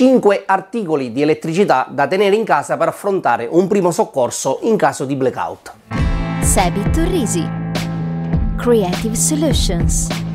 5 articoli di elettricità da tenere in casa per affrontare un primo soccorso in caso di blackout. Sebi Torrisi Creative Solutions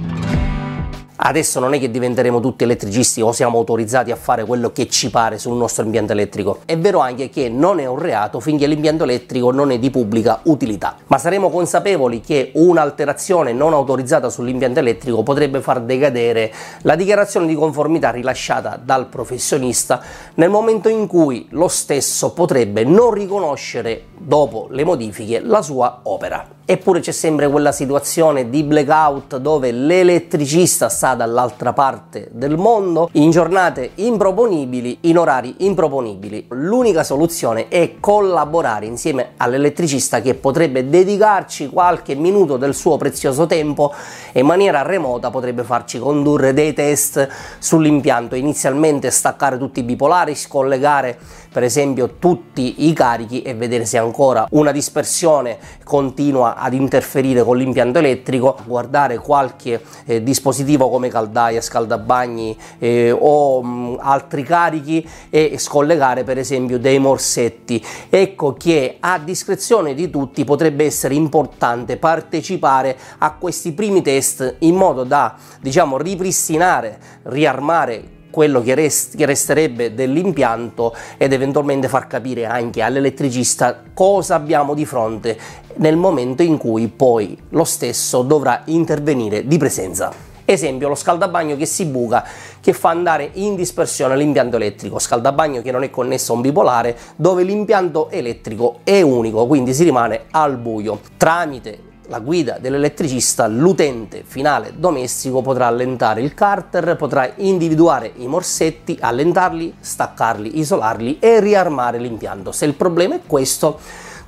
Adesso non è che diventeremo tutti elettricisti o siamo autorizzati a fare quello che ci pare sul nostro impianto elettrico. È vero anche che non è un reato finché l'impianto elettrico non è di pubblica utilità, ma saremo consapevoli che un'alterazione non autorizzata sull'impianto elettrico potrebbe far decadere la dichiarazione di conformità rilasciata dal professionista nel momento in cui lo stesso potrebbe non riconoscere dopo le modifiche la sua opera. Eppure c'è sempre quella situazione di blackout dove l'elettricista sta dall'altra parte del mondo in giornate improponibili, in orari improponibili. L'unica soluzione è collaborare insieme all'elettricista che potrebbe dedicarci qualche minuto del suo prezioso tempo e in maniera remota potrebbe farci condurre dei test sull'impianto, inizialmente staccare tutti i bipolari, scollegare per esempio tutti i carichi e vedere se ancora una dispersione continua ad interferire con l'impianto elettrico, guardare qualche eh, dispositivo come caldaia, scaldabagni eh, o mh, mm, altri carichi e scollegare per esempio dei morsetti. Ecco che a discrezione di tutti potrebbe essere importante partecipare a questi primi test in modo da diciamo ripristinare, riarmare quello che, rest che resterebbe dell'impianto ed eventualmente far capire anche all'elettricista cosa abbiamo di fronte nel momento in cui poi lo stesso dovrà intervenire di presenza. Esempio, lo scaldabagno che si buca, che fa andare in dispersione l'impianto elettrico, scaldabagno che non è connesso a un bipolare, dove l'impianto elettrico è unico, quindi si rimane al buio. Tramite la guida dell'elettricista, l'utente finale domestico potrà allentare il carter, potrà individuare i morsetti, allentarli, staccarli, isolarli e riarmare l'impianto. Se il problema è questo,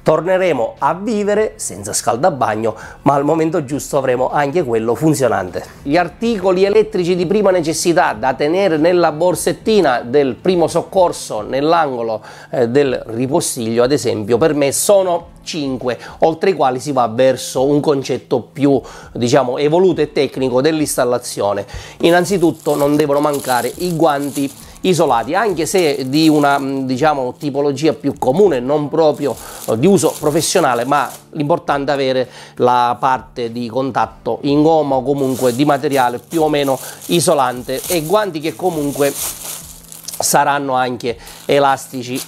torneremo a vivere senza scaldabagno, ma al momento giusto avremo anche quello funzionante. Gli articoli elettrici di prima necessità da tenere nella borsettina del primo soccorso nell'angolo eh, del ripostiglio, ad esempio, per me sono 5, oltre i quali si va verso un concetto più diciamo evoluto e tecnico dell'installazione. Innanzitutto non devono mancare i guanti isolati, anche se di una diciamo, tipologia più comune, non proprio eh, di uso professionale, ma l'importante è avere la parte di contatto in gomma o comunque di materiale più o meno isolante e guanti che comunque saranno anche elastici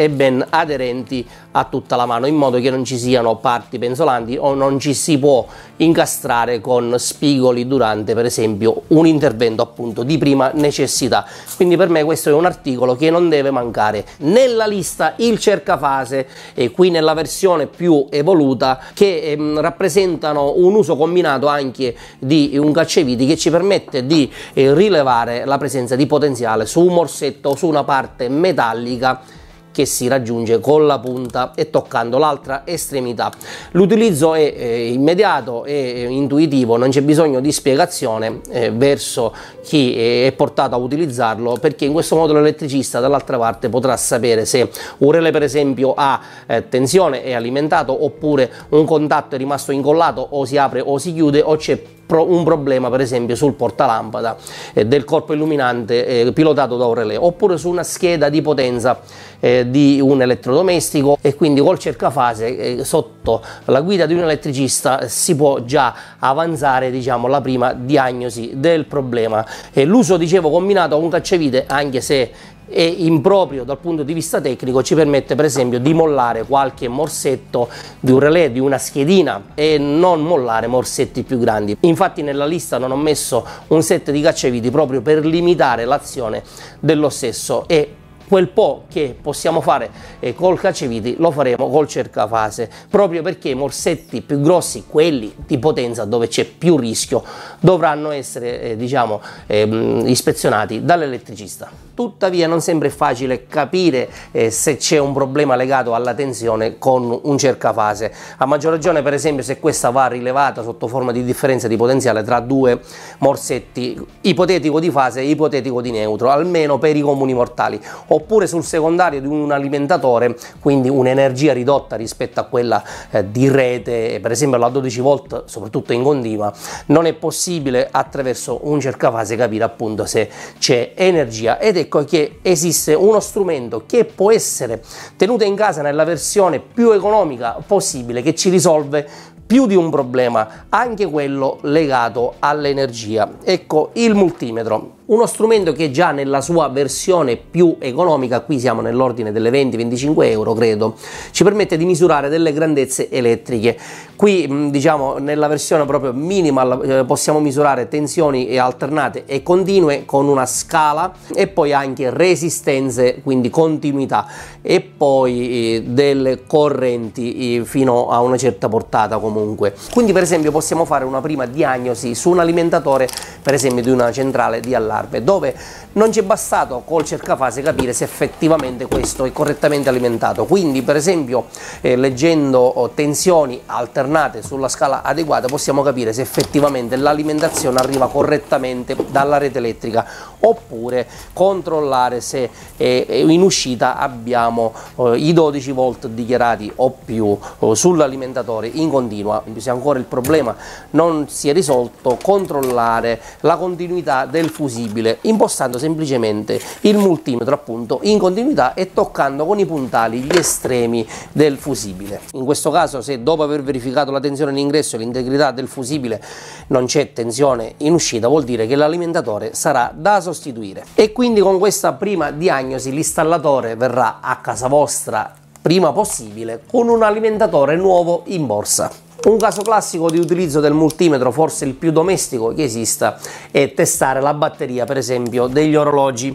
e ben aderenti a tutta la mano in modo che non ci siano parti penzolanti o non ci si può incastrare con spigoli durante per esempio un intervento appunto di prima necessità. Quindi per me questo è un articolo che non deve mancare nella lista il cercafase e qui nella versione più evoluta che ehm, rappresentano un uso combinato anche di un cacciaviti che ci permette di eh, rilevare la presenza di potenziale su un morsetto o su una parte metallica che si raggiunge con la punta e toccando l'altra estremità. L'utilizzo è eh, immediato e intuitivo, non c'è bisogno di spiegazione eh, verso chi è portato a utilizzarlo perché in questo modo l'elettricista dall'altra parte potrà sapere se un relè per esempio ha eh, tensione è alimentato oppure un contatto è rimasto incollato o si apre o si chiude o c'è un problema per esempio sul portalampada eh, del corpo illuminante eh, pilotato da un relè oppure su una scheda di potenza eh, di un elettrodomestico e quindi col cercafase eh, sotto la guida di un elettricista si può già avanzare diciamo la prima diagnosi del problema. L'uso dicevo combinato a un cacciavite anche se e improprio dal punto di vista tecnico ci permette per esempio di mollare qualche morsetto di un relè, di una schedina e non mollare morsetti più grandi. Infatti nella lista non ho messo un set di cacciaviti proprio per limitare l'azione dello stesso e quel po' che possiamo fare eh, col cacciaviti lo faremo col cercafase proprio perché i morsetti più grossi quelli di potenza dove c'è più rischio dovranno essere eh, diciamo eh, ispezionati dall'elettricista. Tuttavia non sempre è facile capire eh, se c'è un problema legato alla tensione con un cercafase. A maggior ragione per esempio se questa va rilevata sotto forma di differenza di potenziale tra due morsetti ipotetico di fase e ipotetico di neutro almeno per i comuni mortali o oppure sul secondario di un alimentatore, quindi un'energia ridotta rispetto a quella eh, di rete, per esempio la 12 volt, soprattutto in continua, non è possibile attraverso un cercafase capire appunto se c'è energia. Ed ecco che esiste uno strumento che può essere tenuto in casa nella versione più economica possibile che ci risolve più di un problema, anche quello legato all'energia. Ecco il multimetro uno strumento che già nella sua versione più economica, qui siamo nell'ordine delle 20-25 euro credo, ci permette di misurare delle grandezze elettriche. Qui diciamo nella versione proprio minimal eh, possiamo misurare tensioni alternate e continue con una scala e poi anche resistenze, quindi continuità e poi eh, delle correnti eh, fino a una certa portata comunque. Quindi per esempio possiamo fare una prima diagnosi su un alimentatore per esempio di una centrale di allarme allarme, dove non ci è bastato col cercafase capire se effettivamente questo è correttamente alimentato. Quindi, per esempio, eh, leggendo oh, tensioni alternate sulla scala adeguata, possiamo capire se effettivamente l'alimentazione arriva correttamente dalla rete elettrica oppure controllare se eh, in uscita abbiamo eh, i 12 volt dichiarati o più oh, sull'alimentatore in continua. Se ancora il problema non si è risolto, controllare la continuità del fusibile possibile impostando semplicemente il multimetro appunto in continuità e toccando con i puntali gli estremi del fusibile. In questo caso se dopo aver verificato la tensione in ingresso e l'integrità del fusibile non c'è tensione in uscita vuol dire che l'alimentatore sarà da sostituire e quindi con questa prima diagnosi l'installatore verrà a casa vostra prima possibile con un alimentatore nuovo in borsa. Un caso classico di utilizzo del multimetro, forse il più domestico che esista, è testare la batteria, per esempio, degli orologi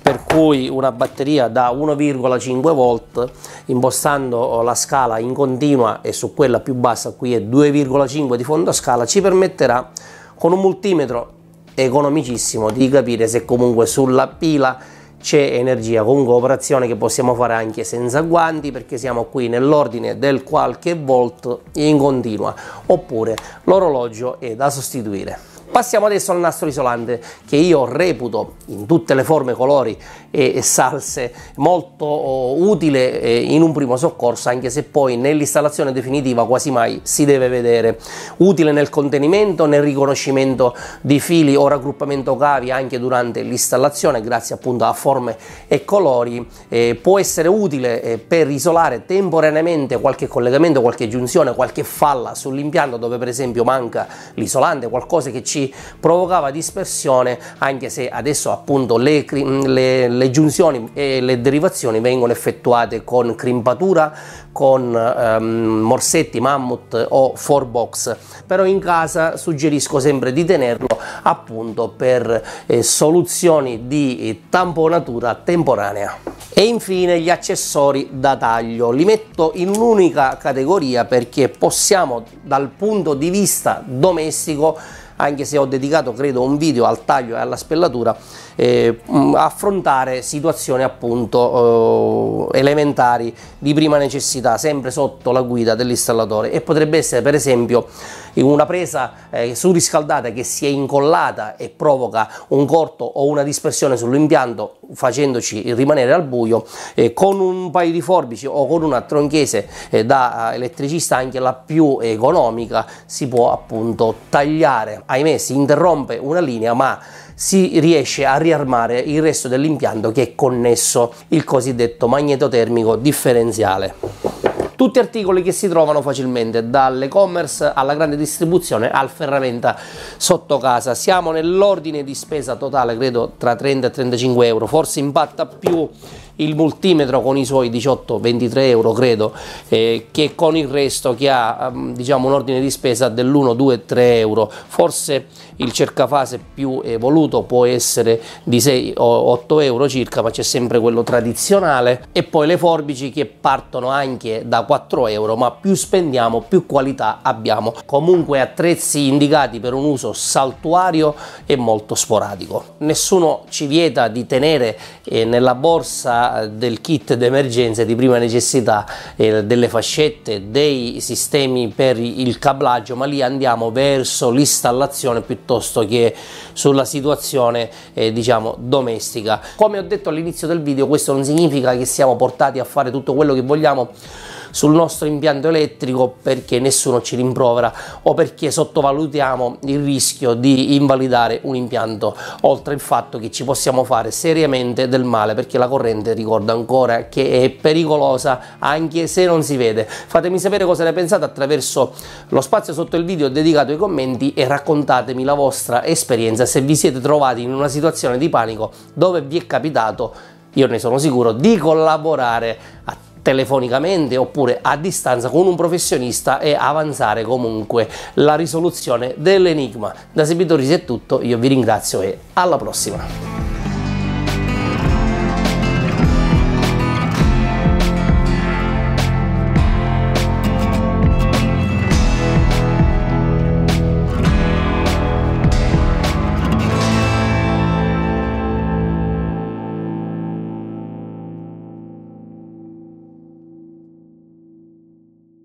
per cui una batteria da 1,5 volt impostando la scala in continua e su quella più bassa qui è 2,5 di fondo a scala ci permetterà con un multimetro economicissimo di capire se comunque sulla pila c'è energia, comunque operazione che possiamo fare anche senza guanti perché siamo qui nell'ordine del qualche volt in continua oppure l'orologio è da sostituire. Passiamo adesso al nastro isolante che io reputo in tutte le forme, colori e salse molto oh, utile eh, in un primo soccorso anche se poi nell'installazione definitiva quasi mai si deve vedere. Utile nel contenimento, nel riconoscimento di fili o raggruppamento cavi anche durante l'installazione grazie appunto a forme e colori. Eh, può essere utile eh, per isolare temporaneamente qualche collegamento, qualche giunzione, qualche falla sull'impianto dove per esempio manca l'isolante, qualcosa che ci provocava dispersione anche se adesso appunto le, le, le giunzioni e le derivazioni vengono effettuate con crimpatura, con ehm, morsetti, mammut o 4 box. Però in casa suggerisco sempre di tenerlo appunto per eh, soluzioni di tamponatura temporanea. E infine gli accessori da taglio. Li metto in un'unica categoria perché possiamo dal punto di vista domestico anche se ho dedicato credo un video al taglio e alla spellatura, eh, affrontare situazioni appunto eh, elementari di prima necessità, sempre sotto la guida dell'installatore. E potrebbe essere per esempio una presa eh, surriscaldata che si è incollata e provoca un corto o una dispersione sull'impianto facendoci rimanere al buio eh, con un paio di forbici o con una tronchese eh, da elettricista anche la più economica si può appunto tagliare ahimè si interrompe una linea ma si riesce a riarmare il resto dell'impianto che è connesso il cosiddetto magnetotermico differenziale. Tutti articoli che si trovano facilmente, dall'e-commerce alla grande distribuzione al ferramenta sotto casa. Siamo nell'ordine di spesa totale, credo tra 30 e 35 euro, forse impatta più il multimetro con i suoi 18-23 euro credo eh, che con il resto che ha um, diciamo un ordine di spesa dell'1, 2, 3 euro. Forse il cercafase più evoluto può essere di 6 o 8 euro circa ma c'è sempre quello tradizionale. E poi le forbici che partono anche da 4 euro ma più spendiamo più qualità abbiamo. Comunque attrezzi indicati per un uso saltuario e molto sporadico. Nessuno ci vieta di tenere eh, nella borsa del kit d'emergenza di prima necessità eh, delle fascette dei sistemi per il cablaggio ma lì andiamo verso l'installazione piuttosto che sulla situazione eh, diciamo domestica. Come ho detto all'inizio del video questo non significa che siamo portati a fare tutto quello che vogliamo sul nostro impianto elettrico perché nessuno ci rimprovera o perché sottovalutiamo il rischio di invalidare un impianto oltre il fatto che ci possiamo fare seriamente del male perché la corrente ricordo ancora che è pericolosa anche se non si vede. Fatemi sapere cosa ne pensate attraverso lo spazio sotto il video dedicato ai commenti e raccontatemi la vostra esperienza se vi siete trovati in una situazione di panico dove vi è capitato io ne sono sicuro di collaborare. A telefonicamente oppure a distanza con un professionista e avanzare comunque la risoluzione dell'enigma. Da Sebitorisi è tutto, io vi ringrazio e alla prossima!